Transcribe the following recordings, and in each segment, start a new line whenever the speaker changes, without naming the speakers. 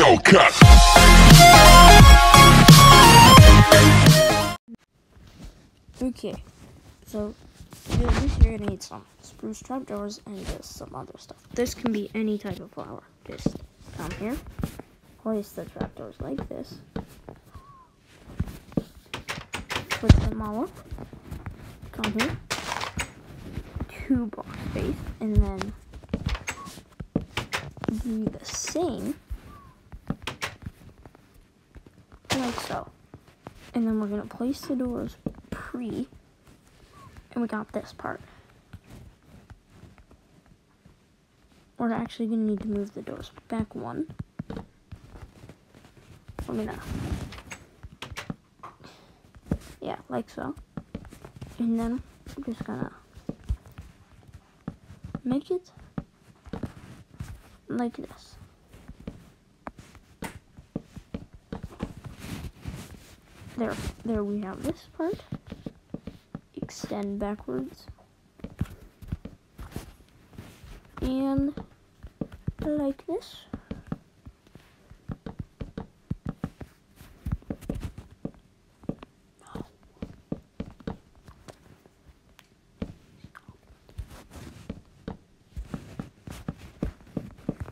Hellcat.
Okay, so you're gonna need some spruce trapdoors and just some other stuff. This can be any type of flower. Just come here, place the trapdoors like this, put them all up, come here, two box space, and then do the same, like so. And then we're gonna place the doors pre, and we got this part. We're actually gonna need to move the doors back one. We're gonna, yeah, like so. And then we're just gonna make it like this. There, there we have this part. Extend backwards. And like this.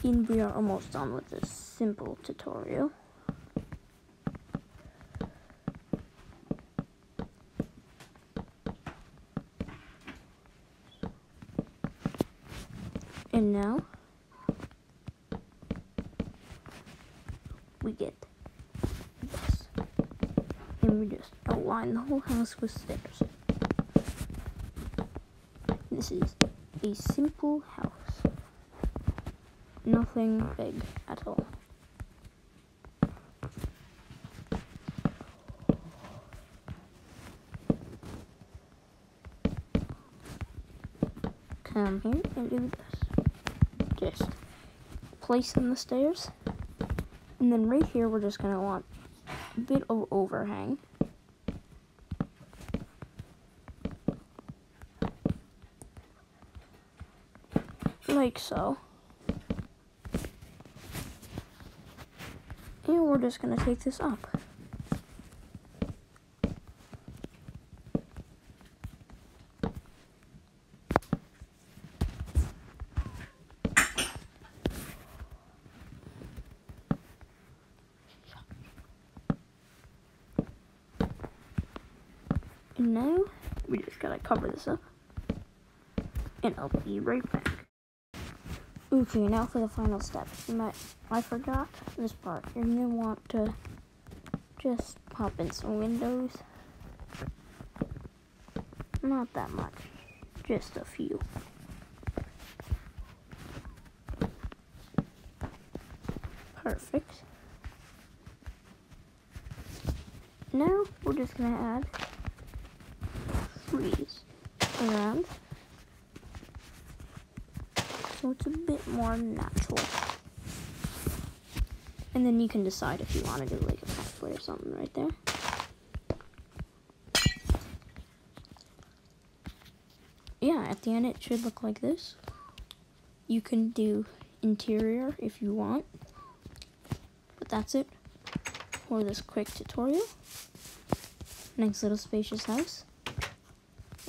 And we are almost done with this simple tutorial. And now we get this. And we just outline the whole house with stairs. This is a simple house. Nothing big at all. Come here and do this. Just place in the stairs. And then right here, we're just gonna want a bit of overhang. Like so. And we're just gonna take this up. And now we just gotta cover this up. And I'll be right back. Okay, now for the final step. You might I forgot this part. You're gonna want to just pop in some windows. Not that much. Just a few. Perfect. Now we're just gonna add trees around so it's a bit more natural. And then you can decide if you want to do like a pathway or something right there. Yeah, at the end it should look like this. You can do interior if you want. But that's it for this quick tutorial. Nice little spacious house.